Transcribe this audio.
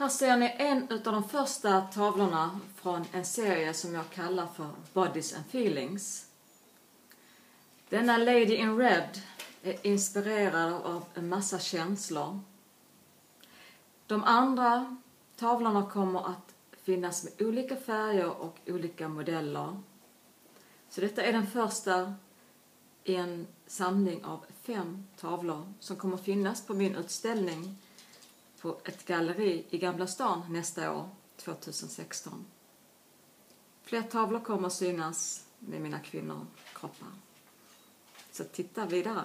Här ser ni en av de första tavlorna från en serie som jag kallar för Bodies and Feelings. Denna Lady in Red är inspirerad av en massa känslor. De andra tavlorna kommer att finnas med olika färger och olika modeller. Så detta är den första i en samling av fem tavlor som kommer finnas på min utställning på ett galleri i Gamla stan nästa år, 2016. Fler tavlor kommer att synas med mina kvinnokroppar. Så titta vidare.